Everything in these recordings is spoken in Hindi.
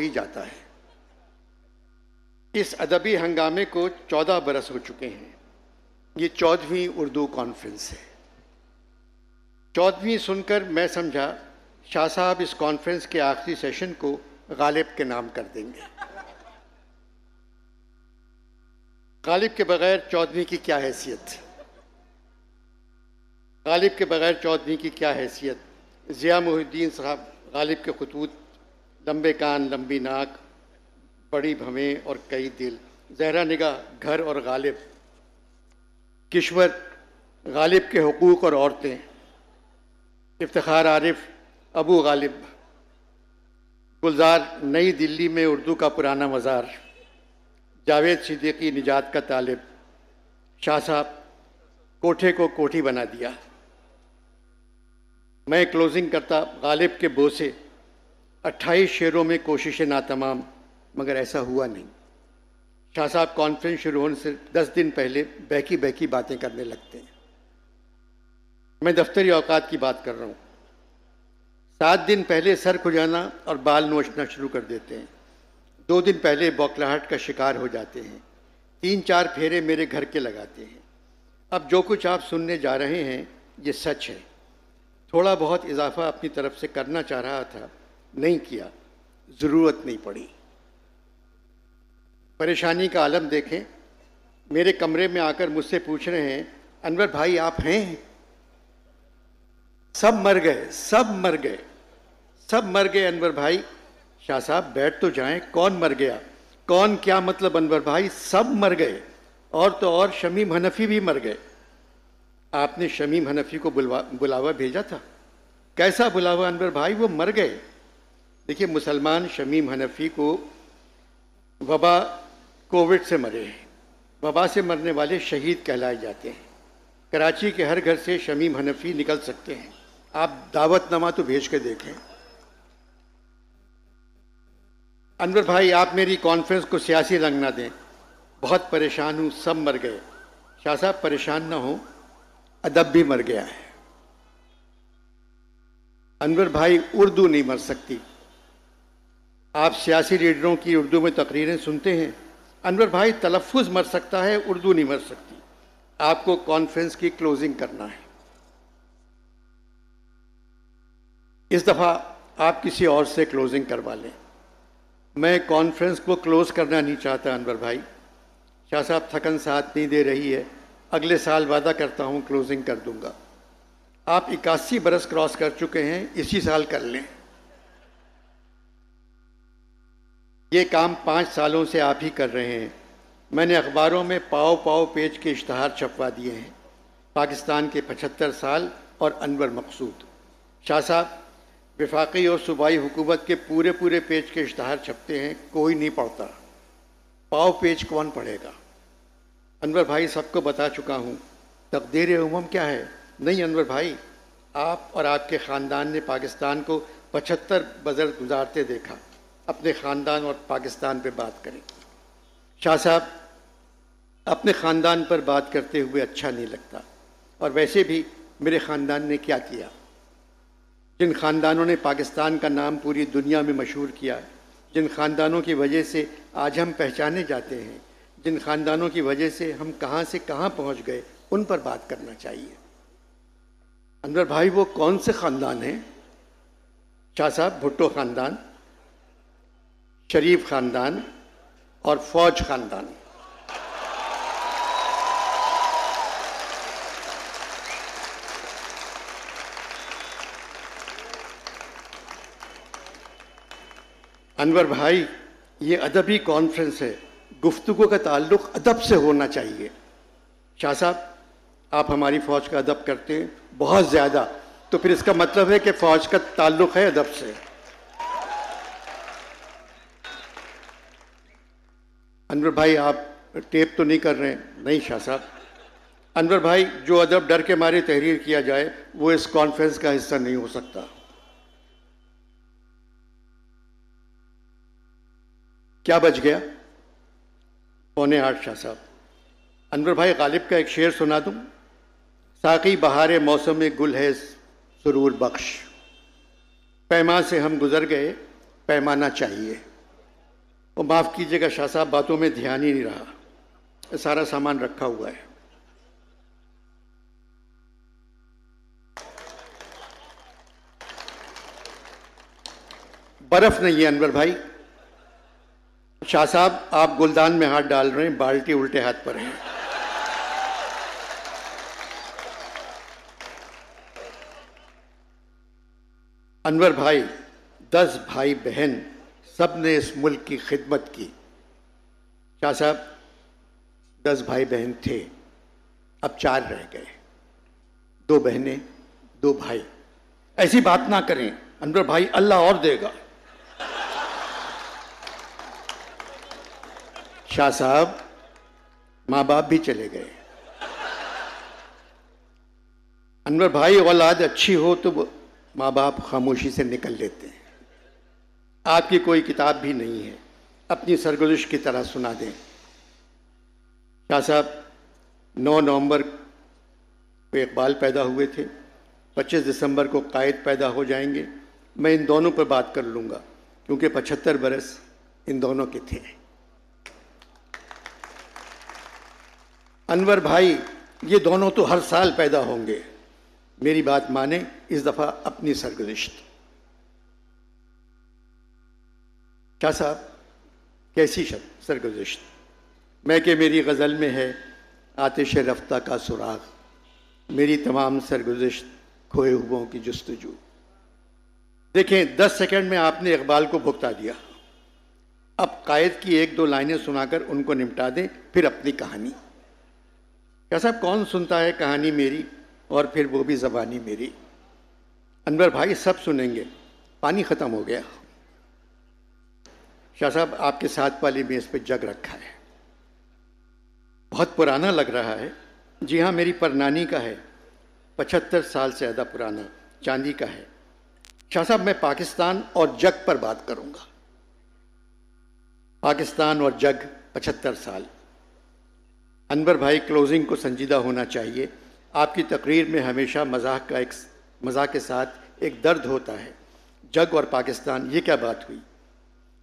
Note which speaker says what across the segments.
Speaker 1: ही जाता है। इस अदबी हंगामे को चौदह बरस हो चुके हैं। ये चौदहवीं उर्दू कॉन्फ्रेंस है। चौदहवीं सुनकर मैं समझा, शाह साहब इस कॉन्फ्रेंस के आखिरी सेशन को गालिब के नाम कर देंगे। गालिब के बगैर चौदहवीं की क्या हैसियत? गालिब के बगैर चौदहवीं की क्या हैसियत? ज़िया मोहुद्दीन साहब गालिब के खतूत लंबे कान, लंबी नाक, बड़ी भवें और कई दिल। जहरा निगाह, घर और गालिब। किश्वर, गालिब के हकूक़ और औरतें। इफ्तार आरिफ, अबू गालिब। गुलजार, नई दिल्ली में उर्दू का पुराना मज़ार। जावेद सिद्दीकी, निजात का तालिब। शाह साहब, कोठे को कोठी बना दिया। मैं क्लोजिंग करता, गालिब के बोसे। अट्ठाईस शेरों में कोशिशें नातमाम, मगर ऐसा हुआ नहीं। शाह साहब कॉन्फ्रेंस शुरू होने से दस दिन पहले बहकी बहकी बातें करने लगते हैं। मैं दफ्तरी औकात की बात कर रहा हूँ। सात दिन पहले सर खुजाना और बाल नोचना शुरू कर देते हैं। दो दिन पहले बौखलाहट का शिकार हो जाते हैं। तीन चार फेरे मेरे घर के लगाते हैं। अब जो कुछ आप सुनने जा रहे हैं, ये सच है। थोड़ा बहुत इजाफा अपनी तरफ़ से करना चाह रहा था। नहीं किया, ज़रूरत नहीं पड़ी। परेशानी का आलम देखें, मेरे कमरे में आकर मुझसे पूछ रहे हैं, अनवर भाई, आप हैं? सब मर गए, सब मर गए, सब मर गए अनवर भाई। शाह साहब, बैठ तो जाएँ, कौन मर गया? कौन, क्या मतलब अनवर भाई? सब मर गए, और तो और शमीम हनफी भी मर गए। आपने शमीम हनफी को बुलवा, बुलावा भेजा था? कैसा बुलावा अनवर भाई? वो मर गए। देखिए, मुसलमान शमीम हनफी को वबा कोविड से मरे हैं। वबा से मरने वाले शहीद कहलाए जाते हैं। कराची के हर घर से शमीम हनफी निकल सकते हैं। आप दावतनामा तो भेज के देखें। अनवर भाई, आप मेरी कॉन्फ्रेंस को सियासी रंग ना दें। बहुत परेशान हूँ, सब मर गए। शाह साहब, परेशान ना हो, अदब भी मर गया है। अनवर भाई, उर्दू नहीं मर सकती। आप सियासी लीडरों की उर्दू में तकरीरें सुनते हैं। अनवर भाई तलफ़ मर सकता है, उर्दू नहीं मर सकती। आपको कॉन्फ्रेंस की क्लोजिंग करना है। इस दफ़ा आप किसी और से क्लोजिंग करवा लें। मैं कॉन्फ्रेंस को क्लोज करना नहीं चाहता, अनवर भाई। शाह साहब, थकन साथ नहीं दे रही है। अगले साल वादा करता हूँ क्लोजिंग कर दूँगा। आप इक्यासी बरस क्रॉस कर चुके हैं, इसी साल कर लें। ये काम पाँच सालों से आप ही कर रहे हैं। मैंने अखबारों में पाओ पाओ पेज के इश्तहार छपवा दिए हैं। पाकिस्तान के पचहत्तर साल और अनवर मकसूद। शाह साहब, विफाकी और सूबाई हुकूमत के पूरे पूरे पेज के इश्तहार छपते हैं, कोई नहीं पढ़ता। पाओ पेज कौन पढ़ेगा? अनवर भाई सबको बता चुका हूँ। तकदीर उमम क्या है? नहीं अनवर भाई, आप और आपके ख़ानदान ने पाकिस्तान को पचहत्तर बजर गुजारते देखा। अपने ख़ानदान और पाकिस्तान पे बात करें। शाह साहब, अपने ख़ानदान पर बात करते हुए अच्छा नहीं लगता। और वैसे भी मेरे ख़ानदान ने क्या किया? जिन ख़ानदानों ने पाकिस्तान का नाम पूरी दुनिया में मशहूर किया, जिन ख़ानदानों की वजह से आज हम पहचाने जाते हैं, जिन ख़ानदानों की वजह से हम कहाँ से कहाँ पहुँच गए, उन पर बात करना चाहिए। अनवर भाई, वो कौन से ख़ानदान हैं? शाह साहब, भुट्टो ख़ानदान। शरीफ ख़ानदान और फौज ख़ानदान। अनवर भाई, ये अदबी कॉन्फ्रेंस है। गुफ्तु का ताल्लुक अदब से होना चाहिए। शाह साहब, आप हमारी फ़ौज का अदब करते हैं, बहुत ज़्यादा। तो फिर इसका मतलब है कि फ़ौज का ताल्लुक है अदब से। अनवर भाई, आप टेप तो नहीं कर रहे हैं। नहीं, शाह साहब। अनवर भाई, जो अदब डर के मारे तहरीर किया जाए, वो इस कॉन्फ्रेंस का हिस्सा नहीं हो सकता। क्या बच गया? पौने आठ, शाह साहब। अनवर भाई, गालिब का एक शेर सुना दूँ? साकी बहार मौसम में गुल है सुरूर बख्श। पैमा से हम गुजर गए, पैमाना चाहिए। और माफ़ कीजिएगा, शाह साहब, बातों में ध्यान ही नहीं रहा। सारा सामान रखा हुआ है। बर्फ़ नहीं है, अनवर भाई। शाह साहब, आप गुलदान में हाथ डाल रहे हैं, बाल्टी उल्टे हाथ पर है। अनवर भाई, दस भाई बहन सबने इस मुल्क की खिदमत की। शाह साहब, दस भाई बहन थे, अब चार रह गए। दो बहनें, दो भाई। ऐसी बात ना करें, अनवर भाई अल्लाह और देगा। शाह साहब माँ बाप भी चले गए। अनवर भाई औलाद अच्छी हो तो माँ बाप खामोशी से निकल लेते हैं। आपकी कोई किताब भी नहीं है। अपनी सरगुजश की तरह सुना दें। शाह साहब 9 नवंबर को इकबाल पैदा हुए थे। 25 दिसंबर को कायद पैदा हो जाएँगे। मैं इन दोनों पर बात कर लूँगा, क्योंकि 75 बरस इन दोनों के थे। अनवर भाई, ये दोनों तो हर साल पैदा होंगे। मेरी बात माने इस दफ़ा अपनी सरगुजश्त। क्या साहब? कैसी शब्द सरगुजश्त। मैं कि मेरी गज़ल में है आतिश रफ्ता का सुराग। मेरी तमाम सरगुजश्त खोए हुओं की जस्तजू। देखें, दस सेकंड में आपने इकबाल को भुगता दिया। अब कायद की एक दो लाइनें सुनाकर उनको निपटा दें, फिर अपनी कहानी। क्या साहब, कौन सुनता है कहानी मेरी और फिर वो भी ज़बानी मेरी? अनवर भाई, सब सुनेंगे। पानी ख़त्म हो गया। शाह साहब, आपके साथ वाली मेज़ पे जग रखा है। बहुत पुराना लग रहा है। जी हाँ मेरी परनानी का है। पचहत्तर साल से ज़्यादा पुराना, चांदी का है। शाह साहब, मैं पाकिस्तान और जग पर बात करूँगा। पाकिस्तान और जग, पचहत्तर साल। अनवर भाई क्लोजिंग को संजीदा होना चाहिए। आपकी तकरीर में हमेशा मज़ाक का एक, मज़ाक के साथ एक दर्द होता है। जग और पाकिस्तान, ये क्या बात हुई?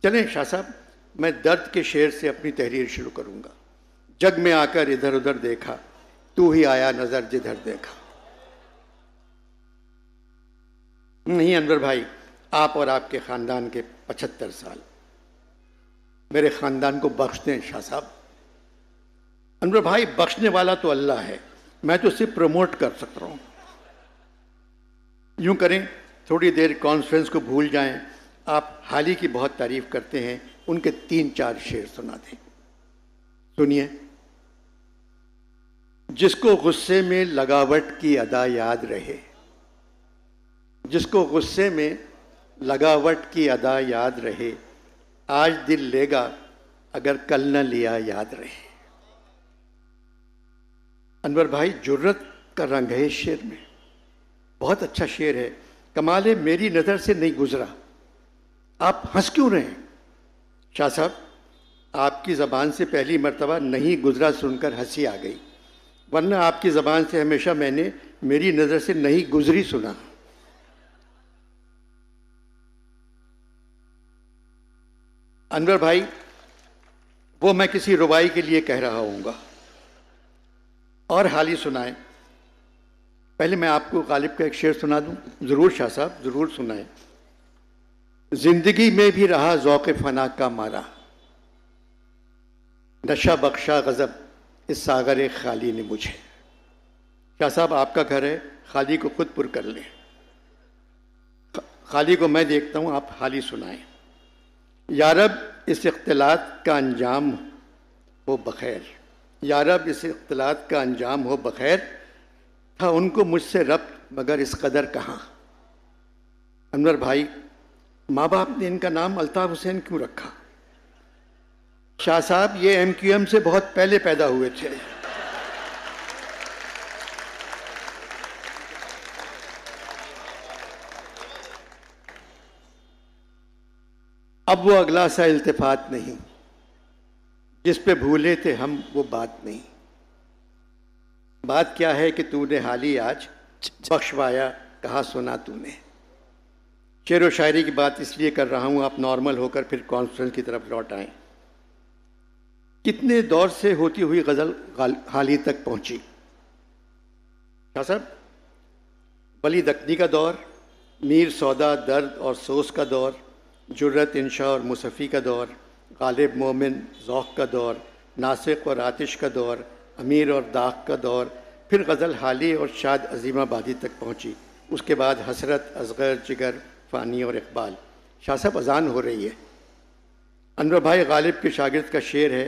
Speaker 1: चलें शाह साहब, मैं दर्द के शेर से अपनी तहरीर शुरू करूँगा। जग में आकर इधर उधर देखा, तू ही आया नज़र जिधर देखा। नहीं अनवर भाई, आप और आपके ख़ानदान के पचहत्तर साल। मेरे ख़ानदान को बख्श दें शाह साहब। अनवर भाई, बख्शने वाला तो अल्लाह है। मैं तो सिर्फ़ प्रमोट कर सकता हूँ। यूँ करें, थोड़ी देर कॉन्फ्रेंस को भूल जाएँ आप हाल ही की बहुत तारीफ़ करते हैं, उनके तीन चार शेर सुना दें। सुनिए। जिसको गुस्से में लगावट की अदा याद रहे, जिसको गुस्से में लगावट की अदा याद रहे, आज दिल लेगा अगर कल न लिया याद रहे। अनवर भाई, जुर्रत का रंग है इस शेर में। बहुत अच्छा शेर है। कमाल मेरी नज़र से नहीं गुजरा। आप हंस क्यों रहे हैं? शाह साहब, आपकी ज़बान से पहली मरतबा नहीं गुजरा सुनकर हँसी आ गई, वरना आपकी ज़बान से हमेशा मैंने मेरी नज़र से नहीं गुजरी सुना। अनवर भाई, वो मैं किसी रुबाई के लिए कह रहा हूँगा। और हाल ही सुनाए। पहले मैं आपको गालिब का एक शेर सुना दूँ। ज़रूर शाह साहब, ज़रूर सुनाए। ज़िंदगी में भी रहा ज़ौक़ फना का मारा। नशा बख्शा गज़ब इस सागर खाली ने मुझे। शाह साहब आपका घर है? खाली को खुद पुर कर लें। खाली को मैं देखता हूँ, आप ही सुनाएँ। यारब इस इख्तलात का अंजाम हो बखैर। यारब इस इख्तलात का अंजाम हो बखैर। था उनको मुझसे रब्त, मगर इस कदर कहाँ? अनवर भाई माँ बाप ने इनका नाम अल्ताफ़ हुसैन क्यों रखा? शाह साहब ये एम क्यू एम से बहुत पहले पैदा हुए थे। अब वो अगला सा इल्तफात नहीं जिस पे भूले थे हम वो बात नहीं। बात क्या है कि तूने हाल ही आज बख्शवाया कहा सुना तूने। शेर व शायरी की बात इसलिए कर रहा हूँ, आप नॉर्मल होकर फिर कॉन्फ्रेंस की तरफ़ लौट आएँ। कितने दौर से होती हुई गज़ल हाली तक पहुँची? क्या साहब? बली दकनी का दौर, मीर सौदा, दर्द और सोस का दौर, जुर्रत इंशा और मुसफ़ी का दौर, गालिब मोमिन ज़ौक़ का दौर, नासिक और आतिश का दौर, अमीर और दाग का दौर, फिर गज़ल हाली और शाद अजीमाबादी तक पहुँची। उसके बाद हसरत, असगर, जिगर फ़ानी और इकबाल। शाह साहब अजान हो रही है। अनवर भाई गालिब के शागिर्द का शेर है,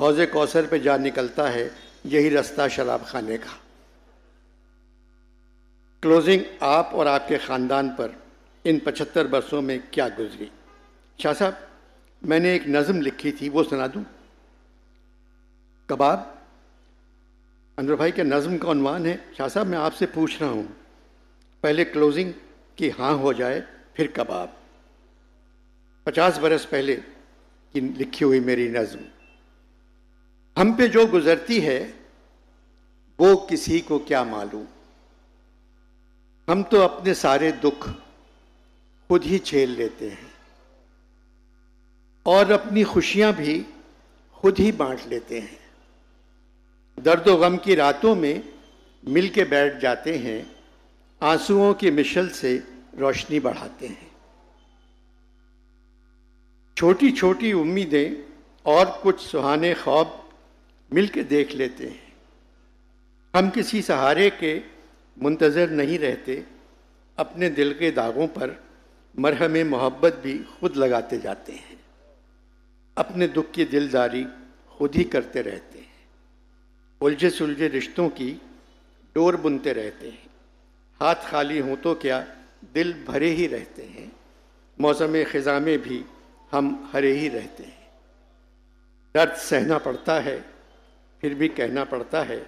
Speaker 1: हौज़ कौसर पे जा निकलता है, यही रास्ता शराब खाने का। क्लोजिंग आप और आपके ख़ानदान पर इन पचहत्तर बरसों में क्या गुजरी? शाह साहब, मैंने एक नज़म लिखी थी, वो सुना दूँ? कबाब, अनवर भाई के नज़म का अनवान है। शाह साहब, मैं आपसे पूछ रहा हूँ, पहले क्लोजिंग की हाँ हो जाए फिर कबाब। पचास बरस पहले की लिखी हुई मेरी नज़म। हम पे जो गुजरती है, वो किसी को क्या मालूम? हम तो अपने सारे दुख खुद ही झेल लेते हैं। और अपनी खुशियाँ भी खुद ही बांट लेते हैं। दर्द गम की रातों में मिल के बैठ जाते हैं, आंसुओं की मिशल से रोशनी बढ़ाते हैं। छोटी छोटी उम्मीदें और कुछ सुहाने ख्वाब मिल के देख लेते हैं। हम किसी सहारे के मुंतज़र नहीं रहते, अपने दिल के दागों पर मरहम मोहब्बत भी खुद लगाते जाते हैं। अपने दुख की दिलदारी खुद ही करते रहते हैं। उलझे सुलझे रिश्तों की डोर बुनते रहते हैं। हाथ खाली हों तो क्या दिल भरे ही रहते हैं मौसम ख़ज़ा में भी हम हरे ही रहते हैं। दर्द सहना पड़ता है, फिर भी कहना पड़ता है,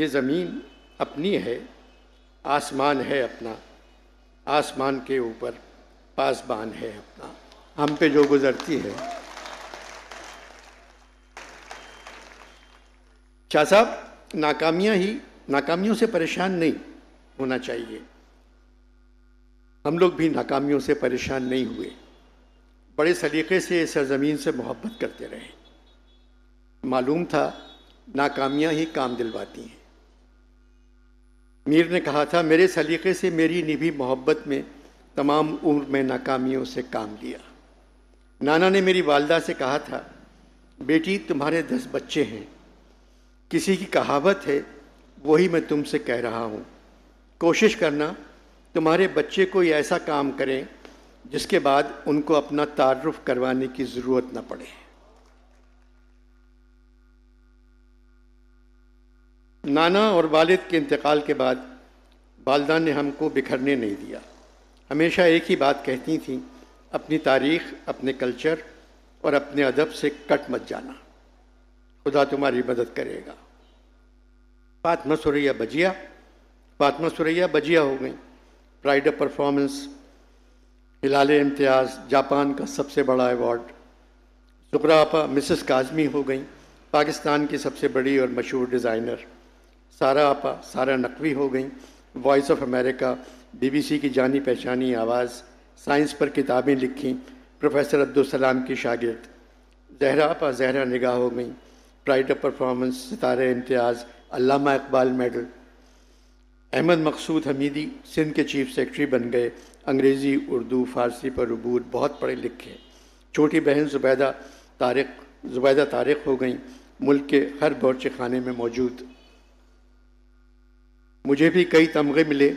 Speaker 1: ये ज़मीन अपनी है, आसमान है अपना, आसमान के ऊपर पासबान है अपना, हम पे जो गुज़रती है। शाह साहब, नाकामियाँ ही, नाकामियों से परेशान नहीं होना चाहिए। हम लोग भी नाकामियों से परेशान नहीं हुए। बड़े सलीके से सरजमीन से मोहब्बत करते रहे। मालूम था, नाकामियाँ ही काम दिलवाती हैं। मीर ने कहा था, मेरे सलीके से मेरी निभी मोहब्बत में तमाम उम्र में नाकामियों से काम लिया। नाना ने मेरी वालदा से कहा था, बेटी, तुम्हारे दस बच्चे हैं। किसी की कहावत है, वही मैं तुमसे कह रहा हूँ। कोशिश करना तुम्हारे बच्चे कोई ऐसा काम करें जिसके बाद उनको अपना तारुफ करवाने की ज़रूरत न पड़े। नाना और वालिद के इंतकाल के बाद वालदा ने हमको बिखरने नहीं दिया। हमेशा एक ही बात कहती थी, अपनी तारीख, अपने कल्चर और अपने अदब से कट मत जाना। खुदा तुम्हारी मदद करेगा। फातमा सुरैया बजिया फातमा सुरैया बजिया हो गई। Pride of performance Hilal Imtiaz Japan का सबसे बड़ा अवार्ड शुक्रा मिसेस काजमी हो गई पाकिस्तान की सबसे बड़ी और मशहूर डिज़ाइनर सारा आपा सारा नकवी हो गई वॉइस ऑफ़ अमेरिका बीबीसी की जानी पहचानी आवाज़ साइंस पर किताबें लिखी प्रोफेसर अब्दुलसलाम की शागिर्द जहरा आपा जहरा निगाह हो गई प्राइड ऑफ़ परफॉर्मेंस सितारे इम्तियाज़ अल्लामा इकबाल मेडल अहमद मकसूद हमीदी सिंध के चीफ सेक्रेटरी बन गए। अंग्रेज़ी, उर्दू, फ़ारसी पर अबूर बहुत पढ़े लिखे। छोटी बहन ज़ुबैदा तारिक ज़ुबैदा तारिक हो गई। मुल्क के हर बौचे खाने में मौजूद। मुझे भी कई तमगे मिले,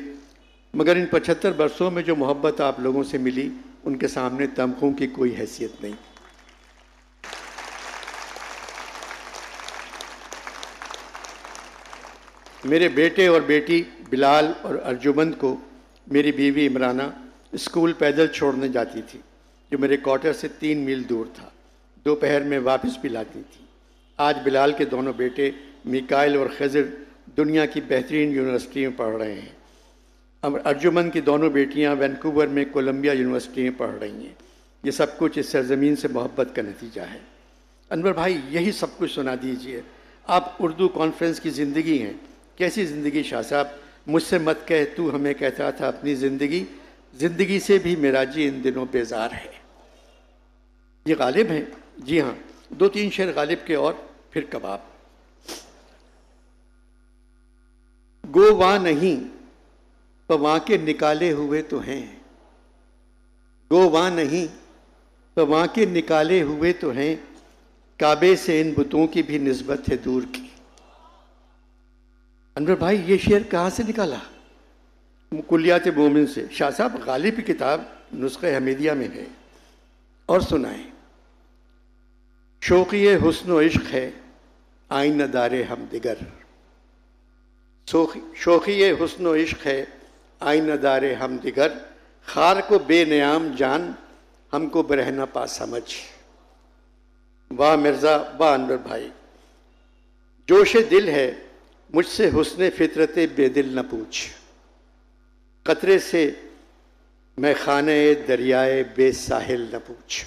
Speaker 1: मगर इन पचहत्तर बरसों में जो मोहब्बत आप लोगों से मिली, उनके सामने तमखों की कोई हैसियत नहीं। मेरे बेटे और बेटी बिलाल और अर्जुमंद को मेरी बीवी इमराना स्कूल पैदल छोड़ने जाती थी, जो मेरे क्वार्टर से तीन मील दूर था। दोपहर में वापस भी लाती थी। आज बिलाल के दोनों बेटे मिकाइल और खजर दुनिया की बेहतरीन यूनिवर्सिटी में पढ़ रहे हैं। अब अर्जुमन की दोनों बेटियाँ वैनकूवर में कोलंबिया यूनिवर्सिटी में पढ़ रही हैं। ये सब कुछ इस सरजमीन से मोहब्बत का नतीजा है। अनवर भाई, यही सब कुछ सुना दीजिए। आप उर्दू कॉन्फ्रेंस की ज़िंदगी हैं। कैसी ज़िंदगी शाह साहब? मुझसे मत कह, तू हमें कहता था अपनी ज़िंदगी। ज़िंदगी से भी मेरा जी इन दिनों बेजार है। ये गालिब हैं? जी हाँ। दो तीन शेर गालिब के और, फिर कबाब। गो वहाँ नहीं वहाँ के निकाले हुए तो हैं। गो वहाँ नहीं वहाँ के निकाले हुए तो हैं। काबे से इन बुतों की भी नस्बत है दूर की। अनवर भाई, ये शेर कहाँ से निकाला? कुलियात मोमिन से। शाह साहब, गालिब किताब नुस्खे हमीदिया में है। और सुनाए। शौकी हुसन इश्क है आइन दार हम दिगर। शोखी हुसन इश्क है आइन दार हम दिगर। खार को बेनियाम जान, हमको बरहना पा समझ। वाह मिर्ज़ा, वाह अनवर भाई। जोश दिल है मुझसे हुसन फितरत बेदिल न पूछ। कतरे से मैं खाने दरियाए बेसाहिल न पूछ।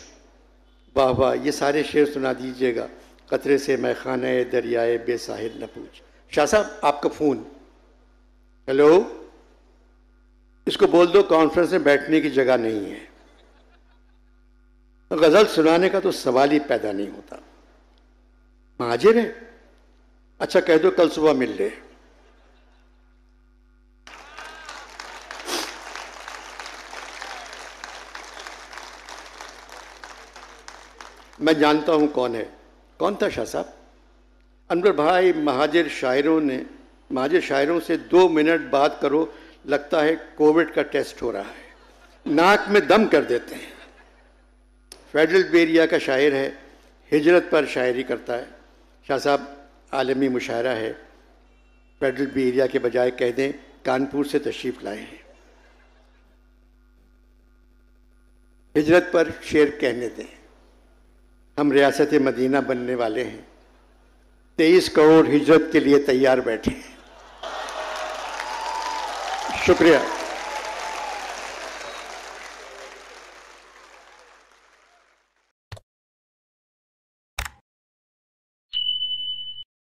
Speaker 1: वाह वाह, ये सारे शेर सुना दीजिएगा। कतरे से मैं खाने दरियाए बेसाहिल न पूछ। शाह साहब, आपका फ़ोन। हेलो? इसको बोल दो कॉन्फ्रेंस में बैठने की जगह नहीं है। गज़ल सुनाने का तो सवाल ही पैदा नहीं होता। महाजिर है? अच्छा कह दो कल सुबह मिल रहे मैं जानता हूँ कौन है। कौन था शाह साहब? अनवर भाई, महाजिर शायरों ने, महाजिर शायरों से दो मिनट बात करो, लगता है कोविड का टेस्ट हो रहा है। नाक में दम कर देते हैं। फेडरल बेरिया का शायर है, हिजरत पर शायरी करता है। शाह साहब आलमी मुशायरा है। पेडल बी एरिया के बजाय कह दें कानपुर से तशरीफ़ लाए हैं। हिजरत पर शेर कहने दें, हम रियासत मदीना बनने वाले हैं। तेईस करोड़ हिजरत के लिए तैयार बैठे हैं। शुक्रिया।